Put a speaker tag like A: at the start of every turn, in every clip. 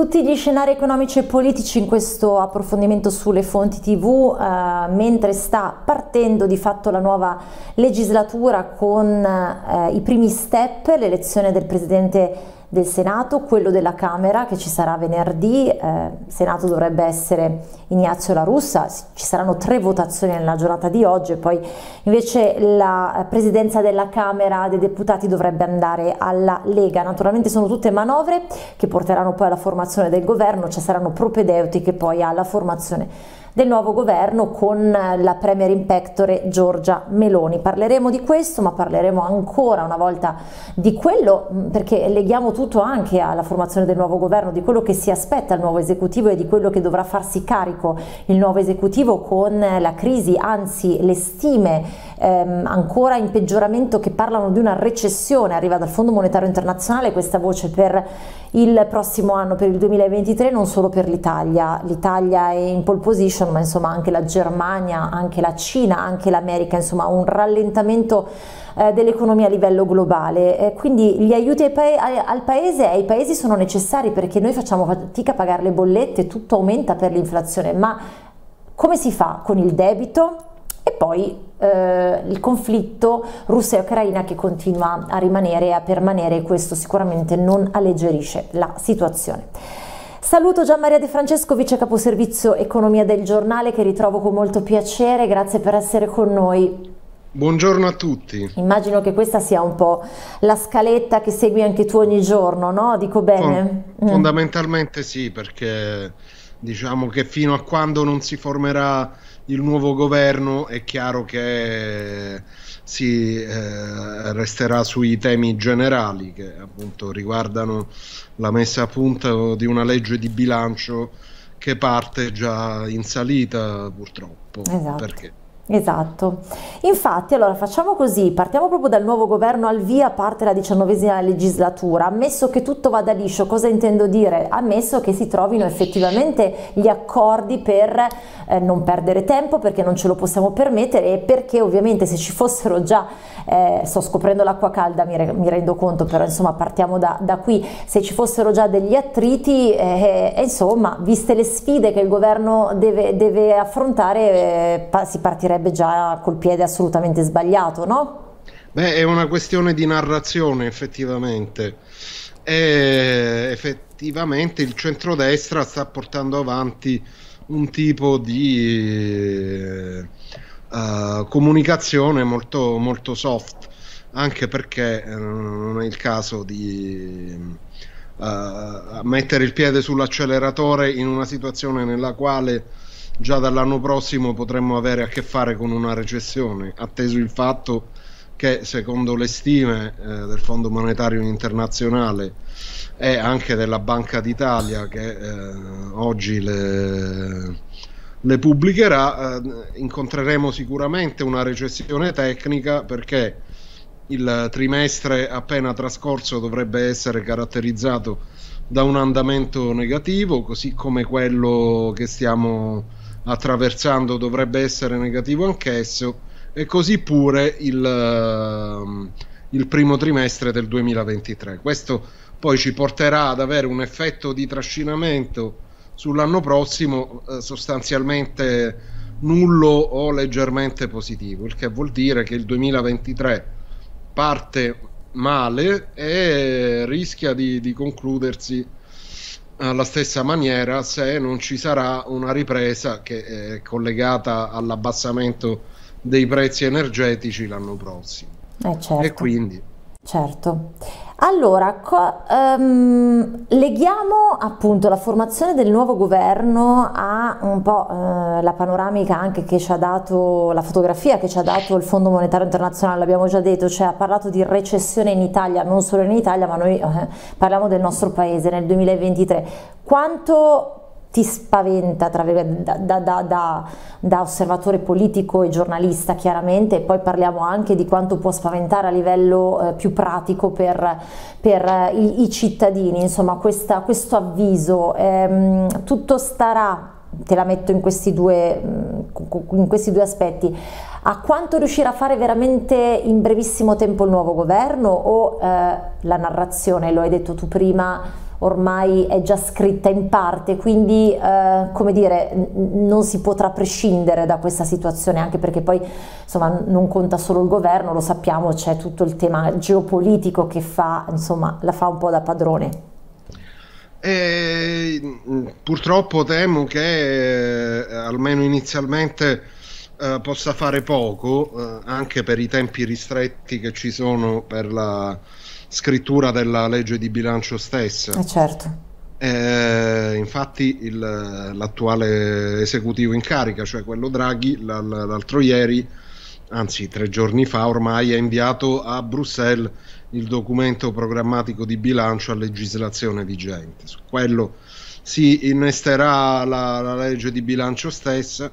A: Tutti gli scenari economici e politici in questo approfondimento sulle fonti TV, eh, mentre sta partendo di fatto la nuova legislatura con eh, i primi step, l'elezione del Presidente del Senato, quello della Camera che ci sarà venerdì, eh, Senato dovrebbe essere Ignazio La Russa, ci saranno tre votazioni nella giornata di oggi e poi invece la presidenza della Camera dei Deputati dovrebbe andare alla Lega. Naturalmente sono tutte manovre che porteranno poi alla formazione del governo, ci saranno propedeutiche poi alla formazione del nuovo governo con la Premier in pectore Giorgia Meloni. Parleremo di questo, ma parleremo ancora una volta di quello, perché leghiamo tutto anche alla formazione del nuovo governo, di quello che si aspetta il nuovo esecutivo e di quello che dovrà farsi carico il nuovo esecutivo con la crisi, anzi le stime ehm, ancora in peggioramento che parlano di una recessione, arriva dal Fondo Monetario Internazionale questa voce per il prossimo anno, per il 2023, non solo per l'Italia, l'Italia è in pole position ma insomma anche la Germania, anche la Cina, anche l'America, insomma un rallentamento eh, dell'economia a livello globale. Eh, quindi gli aiuti pa al paese e ai paesi sono necessari perché noi facciamo fatica a pagare le bollette, tutto aumenta per l'inflazione, ma come si fa con il debito? E poi eh, il conflitto Russia e Ucraina che continua a rimanere e a permanere e questo sicuramente non alleggerisce la situazione. Saluto Gian Maria De Francesco, vice caposervizio economia del giornale che ritrovo con molto piacere, grazie per essere con noi.
B: Buongiorno a tutti.
A: Immagino che questa sia un po' la scaletta che segui anche tu ogni giorno, no? Dico bene?
B: Mm. Fondamentalmente sì, perché diciamo che fino a quando non si formerà il nuovo governo è chiaro che si eh, resterà sui temi generali che appunto riguardano la messa a punto di una legge di bilancio che parte già in salita purtroppo.
A: Esatto. Perché? Esatto, infatti allora facciamo così, partiamo proprio dal nuovo governo al via, parte la diciannovesima legislatura, ammesso che tutto vada liscio, cosa intendo dire? Ammesso che si trovino effettivamente gli accordi per eh, non perdere tempo perché non ce lo possiamo permettere e perché ovviamente se ci fossero già, eh, sto scoprendo l'acqua calda mi, re, mi, rendo conto, però insomma partiamo da, da, qui, se ci fossero già degli attriti, eh, eh insomma viste le sfide che il governo deve, deve affrontare eh, si partirebbe sarebbe già col piede assolutamente sbagliato, no?
B: Beh, è una questione di narrazione effettivamente. E effettivamente il centrodestra sta portando avanti un tipo di uh, comunicazione molto, molto soft, anche perché uh, non è il caso di uh, mettere il piede sull'acceleratore in una situazione nella quale già dall'anno prossimo potremmo avere a che fare con una recessione, atteso il fatto che secondo le stime eh, del Fondo Monetario Internazionale e anche della Banca d'Italia che eh, oggi le, le pubblicherà, eh, incontreremo sicuramente una recessione tecnica perché il trimestre appena trascorso dovrebbe essere caratterizzato da un andamento negativo, così come quello che stiamo attraversando dovrebbe essere negativo anch'esso e così pure il, uh, il primo trimestre del 2023. Questo poi ci porterà ad avere un effetto di trascinamento sull'anno prossimo eh, sostanzialmente nullo o leggermente positivo, il che vuol dire che il 2023 parte male e rischia di, di concludersi alla stessa maniera se non ci sarà una ripresa che è collegata all'abbassamento dei prezzi energetici l'anno prossimo.
A: Eh certo.
B: E quindi
A: Certo. Allora, um, leghiamo appunto la formazione del nuovo governo a un po' uh, la panoramica anche che ci ha dato, la fotografia che ci ha dato il Fondo Monetario Internazionale, l'abbiamo già detto, cioè ha parlato di recessione in Italia, non solo in Italia, ma noi uh, parliamo del nostro paese nel 2023. Quanto ti spaventa da, da, da, da, osservatore politico e giornalista chiaramente. E poi parliamo anche di quanto può spaventare a livello eh, più pratico per, per eh, i, i, cittadini, insomma questa, questo avviso, ehm, tutto starà, te la metto in questi, due, mm, in questi due aspetti, a quanto riuscirà a fare veramente in brevissimo tempo il nuovo governo o eh, la narrazione, lo hai detto tu prima, ormai è già scritta in parte, quindi eh, come dire, non si potrà prescindere da questa situazione, anche perché poi insomma non conta solo il governo, lo sappiamo, c'è tutto il tema geopolitico che fa, insomma, la fa un po' da padrone.
B: E, purtroppo temo che eh, almeno inizialmente eh, possa fare poco, eh, anche per i tempi ristretti che ci sono per la scrittura della legge di bilancio stessa.
A: Eh certo.
B: Eh, infatti il, l'attuale esecutivo in carica, cioè quello Draghi, l'altro ieri, anzi tre giorni fa ormai, ha inviato a Bruxelles il documento programmatico di bilancio a legislazione vigente. Su quello si innesterà la, la legge di bilancio stessa,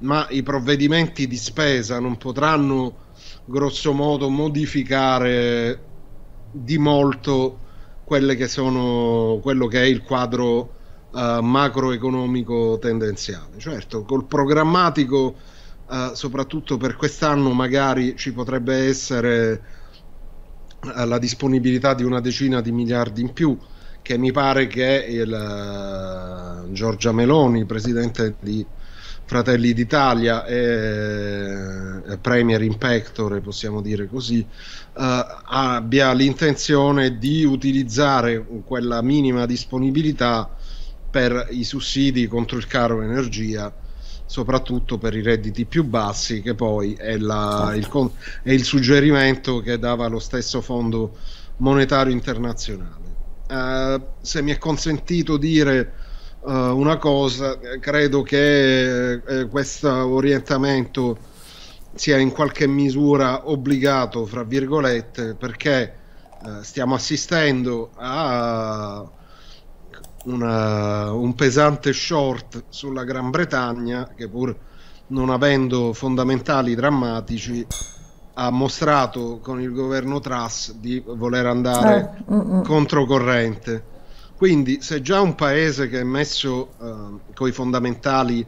B: ma i provvedimenti di spesa non potranno grosso modo modificare di molto quelle che sono, quello che è il quadro uh, macroeconomico tendenziale. Certo, col programmatico, uh, soprattutto per quest'anno, magari ci potrebbe essere uh, la disponibilità di una decina di miliardi in più, che mi pare che il, Giorgia Meloni, presidente di Fratelli d'Italia e Premier in pectore, possiamo dire così, eh, abbia l'intenzione di utilizzare quella minima disponibilità per i sussidi contro il caro energia soprattutto per i redditi più bassi, che poi è, la, il, è, il, suggerimento che dava lo stesso Fondo Monetario Internazionale. Uh, se mi è consentito dire uh, una cosa, credo che uh, questo orientamento sia in qualche misura obbligato, fra virgolette, perché uh, stiamo assistendo a una, un pesante short sulla Gran Bretagna che pur non avendo fondamentali drammatici ha mostrato con il governo Truss di voler andare eh, mm, mm. controcorrente quindi se già un paese che è messo uh, con i fondamentali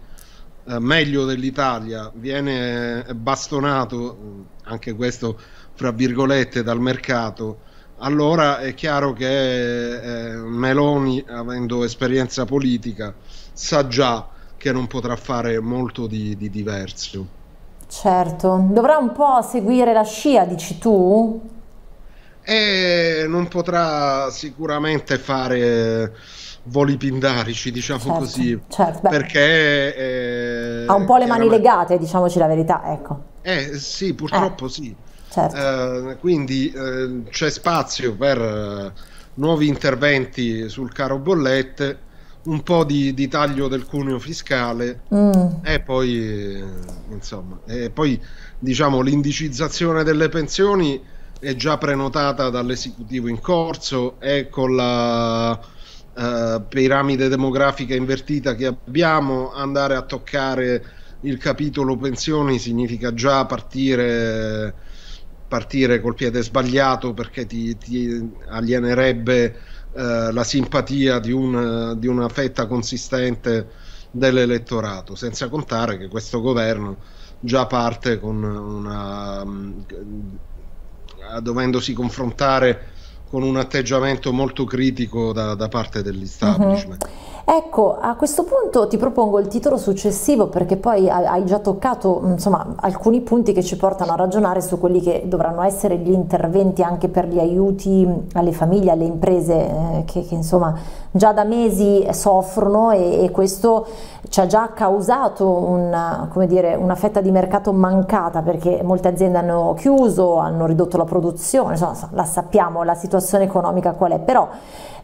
B: uh, meglio dell'Italia viene bastonato, anche questo fra virgolette, dal mercato, allora è chiaro che eh, Meloni, avendo esperienza politica, sa già che non potrà fare molto di, di diverso.
A: Certo, dovrà un po' seguire la scia, dici tu?
B: E non potrà sicuramente fare voli pindarici, diciamo certo, così, certo, perché
A: eh, ha un po' le mani legate, diciamoci la verità, ecco.
B: Eh sì, purtroppo eh, sì. Certo. Eh, quindi eh, c'è spazio per eh, nuovi interventi sul caro bollette, un po' di, di taglio del cuneo fiscale mm. e poi eh, insomma, e poi diciamo l'indicizzazione delle pensioni è già prenotata dall'esecutivo in corso e con la uh, piramide demografica invertita che abbiamo andare a toccare il capitolo pensioni significa già partire, partire col piede sbagliato perché ti, ti alienerebbe uh, la simpatia di, un, di una fetta consistente dell'elettorato, senza contare che questo governo già parte con una dovendosi confrontare con un atteggiamento molto critico da, da parte dell'establishment. Uh-huh.
A: Ecco, a questo punto ti propongo il titolo successivo perché poi hai già toccato insomma, alcuni punti che ci portano a ragionare su quelli che dovranno essere gli interventi anche per gli aiuti alle famiglie, alle imprese eh, che, che, insomma già da mesi soffrono e, e questo ci ha già causato una, dire, una, fetta di mercato mancata perché molte aziende hanno chiuso, hanno ridotto la produzione, insomma la sappiamo la situazione economica qual è, però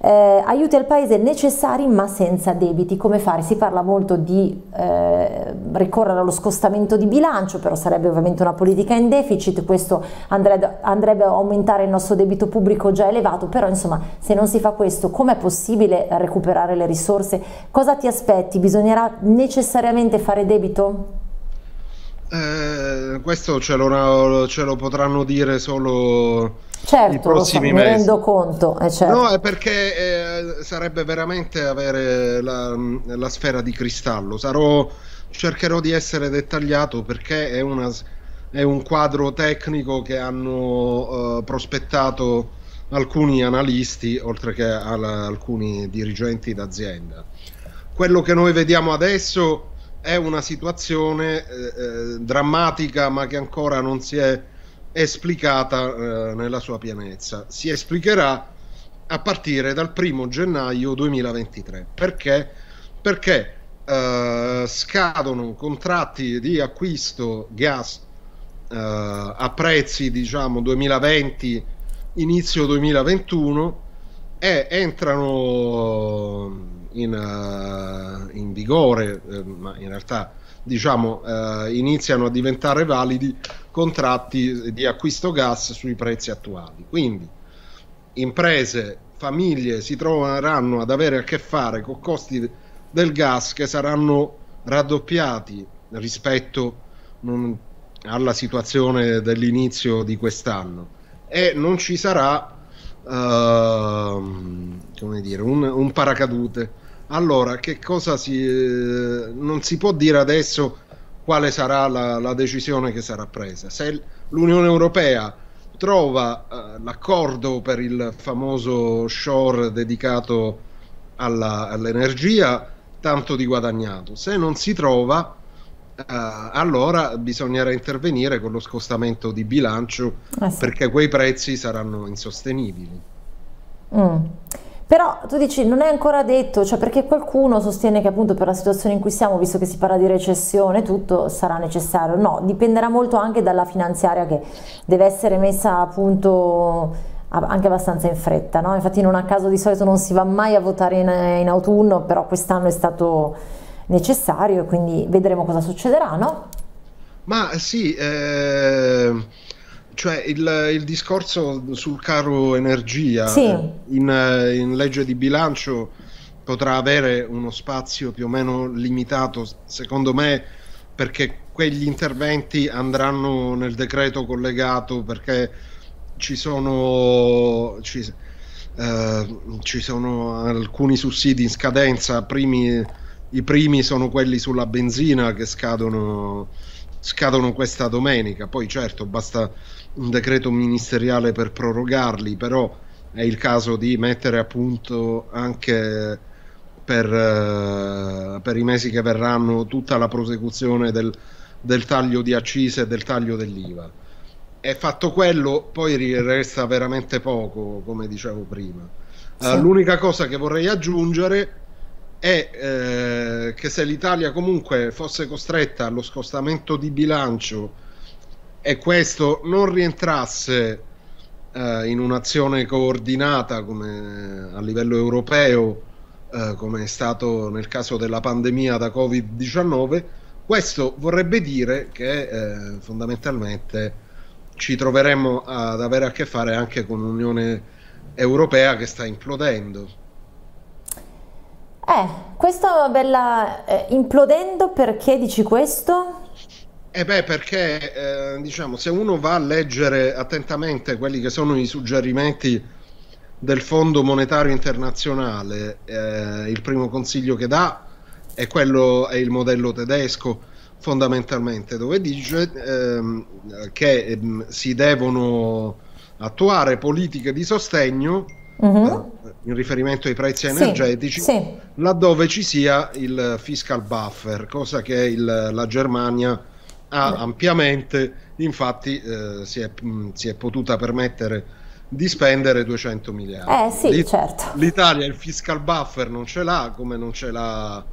A: eh, aiuti al paese necessari ma senza debiti. Come fare? Si parla molto di eh, ricorrere allo scostamento di bilancio, però sarebbe ovviamente una politica in deficit, questo andrebbe, andrebbe a aumentare il nostro debito pubblico già elevato, però insomma se non si fa questo com'è possibile recuperare le risorse? Cosa ti aspetti? Bisognerà necessariamente fare debito?
B: Eh, questo ce lo, ce lo potranno dire solo
A: certo, i prossimi so, mesi. Mi rendo conto. Eh, certo.
B: No, è perché eh, sarebbe veramente avere la, la, sfera di cristallo. Sarò, cercherò di essere dettagliato perché è, una, è un quadro tecnico che hanno uh, prospettato alcuni analisti, oltre che a, alcuni dirigenti d'azienda. Quello che noi vediamo adesso è una situazione eh, eh, drammatica, ma che ancora non si è esplicata eh, nella sua pienezza. Si esplicherà a partire dal primo gennaio 2023. Perché? Perché eh, scadono contratti di acquisto gas eh, a prezzi diciamo 2020 inizio 2021 e entrano in, uh, in vigore eh, ma in realtà diciamo uh, iniziano a diventare validi contratti di acquisto gas sui prezzi attuali. Quindi imprese famiglie si troveranno ad avere a che fare con costi del gas che saranno raddoppiati rispetto non, alla situazione dell'inizio di quest'anno e non ci sarà uh, dire, un, un, paracadute. Allora, che cosa si... Eh, non si può dire adesso quale sarà la, la decisione che sarà presa. Se l'Unione Europea trova uh, l'accordo per il famoso shore dedicato alla, all'energia, tanto di guadagnato. Se non si trova, allora bisognerà intervenire con lo scostamento di bilancio eh sì. perché quei prezzi saranno insostenibili.
A: Mm. Però tu dici non è ancora detto, cioè perché qualcuno sostiene che appunto per la situazione in cui siamo, visto che si parla di recessione, tutto sarà necessario. No, dipenderà molto anche dalla finanziaria che deve essere messa a punto anche abbastanza in fretta. No? Infatti non a caso di solito non si va mai a votare in, in autunno, però quest'anno è stato necessario, quindi vedremo cosa succederà, no?
B: Ma sì, eh, cioè il, il, discorso sul caro energia sì. in, in, legge di bilancio potrà avere uno spazio più o meno limitato, secondo me, perché quegli interventi andranno nel decreto collegato perché ci sono, ci, eh, ci sono alcuni sussidi in scadenza, primi i primi sono quelli sulla benzina che scadono, scadono questa domenica. Poi certo basta un decreto ministeriale per prorogarli, però è il caso di mettere a punto anche per, uh, per i mesi che verranno tutta la prosecuzione del, del taglio di accise e del taglio dell'IVA. E fatto quello, poi resta veramente poco, come dicevo prima. Sì. Uh, l'unica cosa che vorrei aggiungere è eh, che se l'Italia comunque fosse costretta allo scostamento di bilancio e questo non rientrasse eh, in un'azione coordinata come a livello europeo, eh, come è stato nel caso della pandemia da Covid-19, questo vorrebbe dire che eh, fondamentalmente ci troveremmo ad avere a che fare anche con un'Unione Europea che sta implodendo
A: eh, questa bella... Eh, implodendo perché dici questo?
B: Eh beh, perché eh, diciamo, se uno va a leggere attentamente quelli che sono i suggerimenti del Fondo Monetario Internazionale, eh, il primo consiglio che dà è quello, è il modello tedesco fondamentalmente, dove dice ehm, che ehm, si devono attuare politiche di sostegno uh-huh. in riferimento ai prezzi energetici, sì, sì. laddove ci sia il fiscal buffer, cosa che il, la Germania ha ampiamente, infatti eh, si, è, mh, si, è, potuta permettere di spendere 200 miliardi.
A: Eh sì, L'It- certo.
B: L'Italia il fiscal buffer non ce l'ha, come non ce l'ha,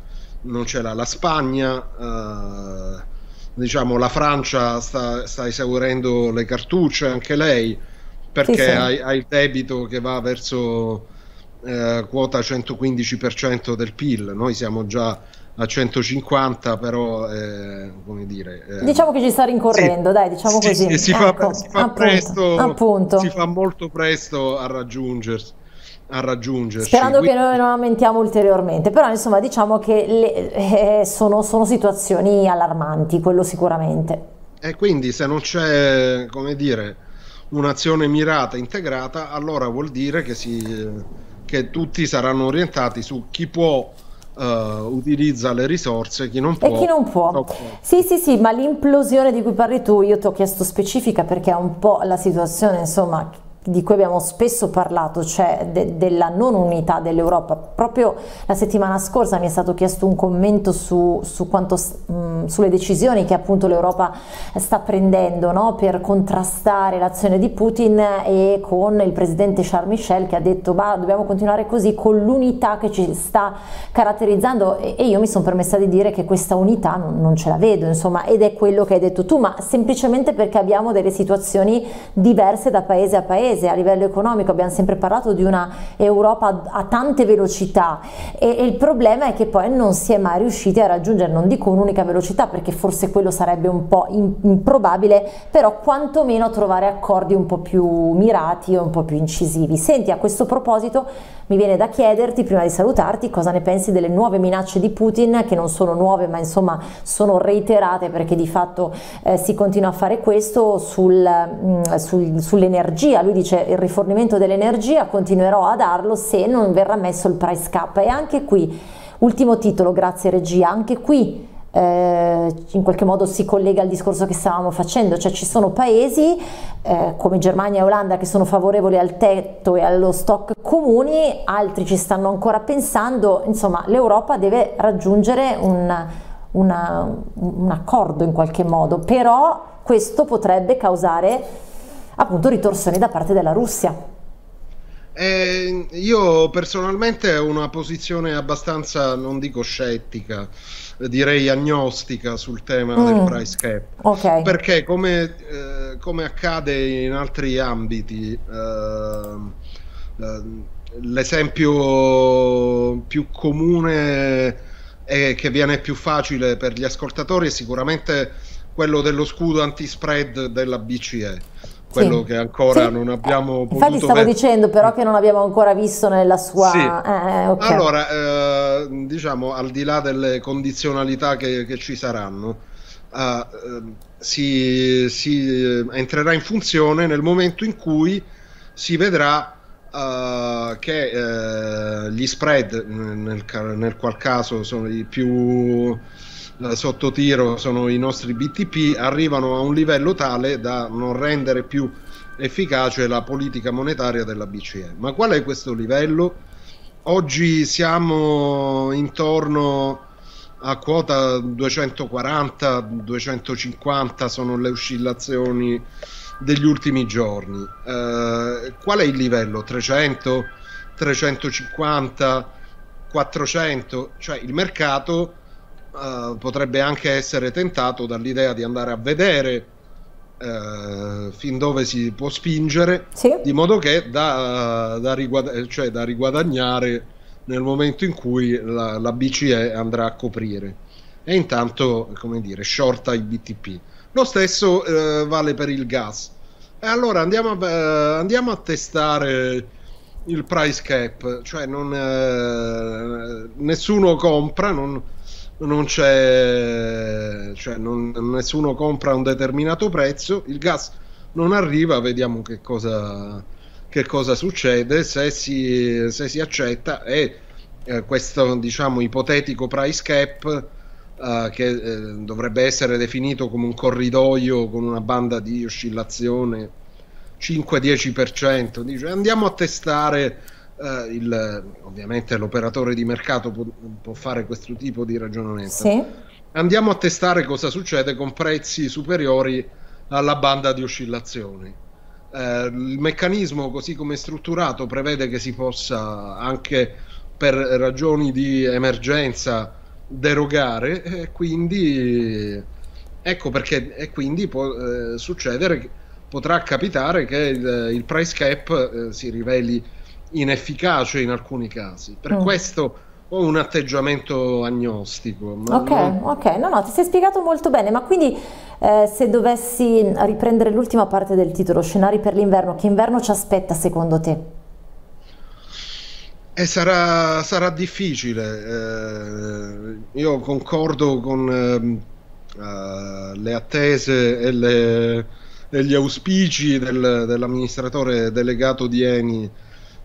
B: non ce l'ha la Spagna. Eh, diciamo la Francia sta, sta esaurendo le cartucce anche lei perché sì, sì. Hai, hai, il debito che va verso eh, quota 115% del PIL, noi siamo già a 150 però eh, come dire
A: eh, diciamo che ci sta rincorrendo sì, dai diciamo sì, così
B: si, ecco, fa, si fa appunto, presto appunto. si fa molto presto a raggiungersi a raggiungerci.
A: Sperando Quindi... che noi non aumentiamo ulteriormente, però insomma diciamo che le, eh, sono, sono, situazioni allarmanti, quello sicuramente.
B: E quindi se non c'è, come dire, un'azione mirata, integrata, allora vuol dire che, si, che tutti saranno orientati su chi può uh, utilizza le risorse, chi non può.
A: E chi non può. No. Sì, sì, sì, ma l'implosione di cui parli tu, io ti ho chiesto specifica perché è un po' la situazione, insomma, di cui abbiamo spesso parlato, cioè de, della non unità dell'Europa. Proprio la settimana scorsa mi è stato chiesto un commento su, su quanto, mh, sulle decisioni che appunto l'Europa sta prendendo no? per contrastare l'azione di Putin e con il presidente Charles Michel che ha detto bah, dobbiamo continuare così con l'unità che ci sta caratterizzando e, e io mi sono permessa di dire che questa unità non, non ce la vedo, insomma, ed è quello che hai detto tu, ma semplicemente perché abbiamo delle situazioni diverse da paese a paese paese, a livello economico abbiamo sempre parlato di una Europa a tante velocità e, e il problema è che poi non si è mai riusciti a raggiungere, non dico un'unica velocità perché forse quello sarebbe un po' improbabile, però quantomeno trovare accordi un po' più mirati e un po' più incisivi. Senti, a questo proposito mi viene da chiederti, prima di salutarti, cosa ne pensi delle nuove minacce di Putin, che non sono nuove ma insomma sono reiterate perché di fatto eh, si continua a fare questo sul, mm, sul, sull'energia. Lui dice il rifornimento dell'energia continuerò a darlo se non verrà messo il price cap e anche qui, ultimo titolo, grazie regia, anche qui eh, in qualche modo si collega al discorso che stavamo facendo, cioè ci sono paesi eh, come Germania e Olanda che sono favorevoli al tetto e allo stock comuni, altri ci stanno ancora pensando, insomma l'Europa deve raggiungere un, una, un accordo in qualche modo, però questo potrebbe causare appunto ritorsioni da parte della Russia.
B: Eh, io personalmente ho una posizione abbastanza, non dico scettica, direi agnostica sul tema mm. del price cap. Okay. Perché come, eh, come, accade in altri ambiti, eh, l'esempio più comune e che viene più facile per gli ascoltatori è sicuramente quello dello scudo anti-spread della BCE quello sì. che ancora sì. non abbiamo
A: potuto Infatti stavo met- dicendo però che non abbiamo ancora visto nella sua...
B: Sì. Eh, eh, okay. Allora, eh, diciamo, al di là delle condizionalità che, che ci saranno, eh, si, si, entrerà in funzione nel momento in cui si vedrà che gli spread, nel, nel, qual caso sono i più sotto tiro sono i nostri BTP, arrivano a un livello tale da non rendere più efficace la politica monetaria della BCE. Ma qual è questo livello? Oggi siamo intorno a quota 240-250 sono le oscillazioni degli ultimi giorni. Eh, qual è il livello? 300, 350, 400? Cioè il mercato uh, potrebbe anche essere tentato dall'idea di andare a vedere uh, fin dove si può spingere, sì. di modo che da, da, riguad- cioè da, riguadagnare nel momento in cui la, la, BCE andrà a coprire. E intanto, come dire, shorta i BTP. Lo stesso uh, vale per il gas. E allora andiamo a, andiamo a testare il price cap, cioè non, eh, nessuno compra, non, non c'è, cioè non, nessuno compra un determinato prezzo, il gas non arriva, vediamo che cosa, che cosa succede, se si, se si accetta e eh, questo diciamo ipotetico price cap eh, che eh, dovrebbe essere definito come un corridoio con una banda di oscillazione 5-10%, dice andiamo a testare Uh, il, ovviamente l'operatore di mercato può, può, fare questo tipo di ragionamento. Sì. Andiamo a testare cosa succede con prezzi superiori alla banda di oscillazioni. Uh, il meccanismo, così come è strutturato, prevede che si possa anche per ragioni di emergenza derogare e quindi ecco perché e quindi può eh, succedere potrà capitare che il, il price cap eh, si riveli inefficace in alcuni casi. Per mm. questo ho un atteggiamento agnostico.
A: ok, non... ok, no, no, ti sei spiegato molto bene, ma quindi eh, se dovessi riprendere l'ultima parte del titolo, scenari per l'inverno, che inverno ci aspetta secondo te?
B: Eh, sarà, sarà, difficile. Eh, io concordo con eh, uh, le attese e, le, e gli auspici del, dell'amministratore delegato di Eni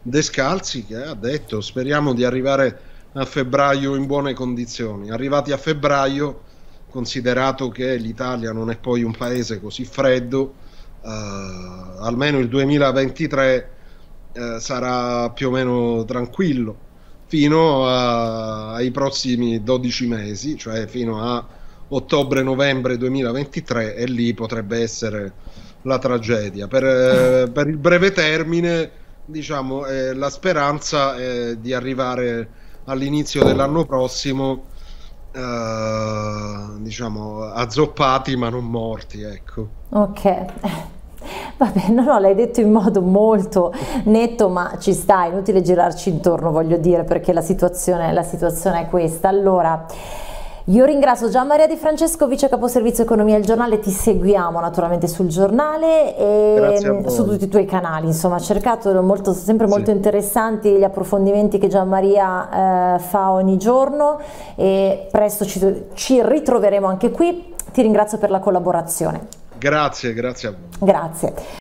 B: Descalzi che ha detto speriamo di arrivare a febbraio in buone condizioni. Arrivati a febbraio, considerato che l'Italia non è poi un paese così freddo, almeno il 2023 eh, sarà più o meno tranquillo fino a, ai prossimi 12 mesi, cioè fino a ottobre-novembre 2023 e lì potrebbe essere la tragedia. Per, eh, per il breve termine, diciamo, eh, la speranza è di arrivare all'inizio dell'anno prossimo eh, diciamo azzoppati ma non morti ecco
A: ok Vabbè, no, no, l'hai detto in modo molto netto, ma ci sta, è inutile girarci intorno, voglio dire, perché la situazione, la situazione è questa. Allora, io ringrazio Gian Maria Di Francesco, vice caposervizio economia del giornale, ti seguiamo naturalmente sul giornale e su tutti i tuoi canali, insomma, cercato molto, sempre molto sì. interessanti gli approfondimenti che Gian Maria eh, fa ogni giorno e presto ci, ci ritroveremo anche qui. Ti ringrazio per la collaborazione.
B: Grazie, grazie a voi.
A: Grazie.